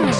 you